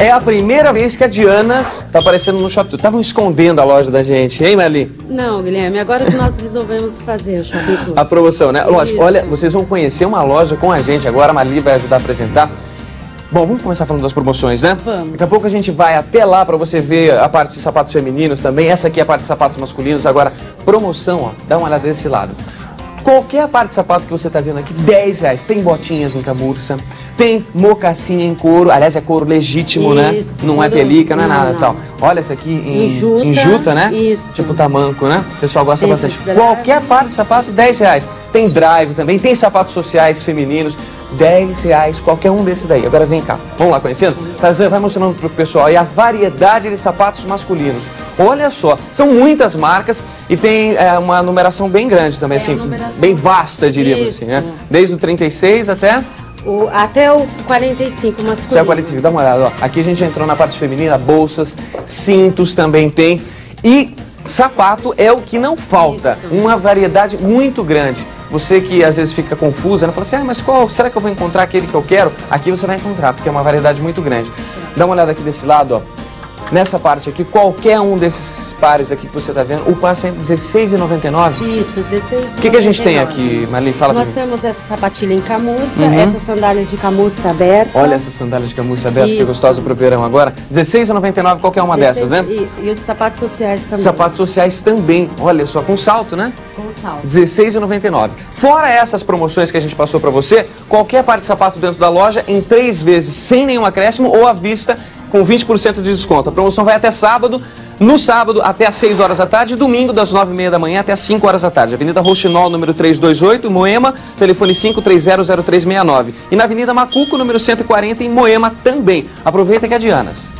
É a primeira vez que a Dianas tá aparecendo no Shopping Tour. Estavam escondendo a loja da gente, hein, Marli? Não, Guilherme, agora que nós resolvemos fazer o Shopping Tour. A promoção, né? Lógico, Isso. olha, vocês vão conhecer uma loja com a gente agora, a Marli vai ajudar a apresentar. Bom, vamos começar falando das promoções, né? Vamos. Daqui a pouco a gente vai até lá para você ver a parte de sapatos femininos também. Essa aqui é a parte de sapatos masculinos. Agora, promoção, ó, dá uma olhada desse lado. Qualquer parte de sapato que você tá vendo aqui, 10 reais. Tem botinhas em camurça, tem mocassim em couro. Aliás, é couro legítimo, né? Isso, Não é pelica, não é não, nada não. tal. Olha essa aqui em, juta, em juta, né? isso. Tipo tamanco, né? O pessoal gosta bastante. drive. Qualquer parte de sapato, 10 reais. Tem drive também, tem sapatos sociais femininos, 10 reais, qualquer um desses daí. Agora vem cá, vamos lá conhecendo? Tarzan, vai mostrando pro pessoal aí a variedade de sapatos masculinos. Olha só, são muitas marcas e tem é, uma numeração bem grande também, É, assim, bem vasta, diríamos Isso. assim, né? Desde o 36 até... O- até o 45 masculino. Até o 45, dá uma olhada, ó. Aqui a gente entrou na parte feminina, bolsas, cintos também tem. E sapato é o que não falta. Isso. Uma variedade muito grande. Você que às vezes fica confusa, né? Fala assim, ah, mas qual? Será que eu vou encontrar aquele que eu quero? Aqui você vai encontrar, porque é uma variedade muito grande. Dá uma olhada aqui desse lado, ó. Nessa parte aqui, qualquer um desses pares aqui que você tá vendo, o par é R$16,99. Isso, 16. O que, que a gente tem aqui, Marli? Fala Nós temos essa sapatilha em camurça, Uhum. essas sandálias de camurça aberta. Olha essa sandália de camurça aberta, que Isso. gostosa pro verão agora. R$16,99 qualquer uma dessas, né? E, e os sapatos sociais também. Sapatos sociais também, olha só, com salto, né? Com salto. R$16,99. Fora essas promoções que a gente passou pra você, qualquer parte de sapato dentro da loja em três vezes, sem nenhum acréscimo ou à vista, com 20% de desconto. A promoção vai até sábado, no sábado até às 6 horas da tarde, domingo das 9h30 da manhã até às 5 horas da tarde. Avenida Roxinol, número 328, Moema, telefone 5300369. E na Avenida Macuco, número 140, em Moema também. Aproveita que é Dianas.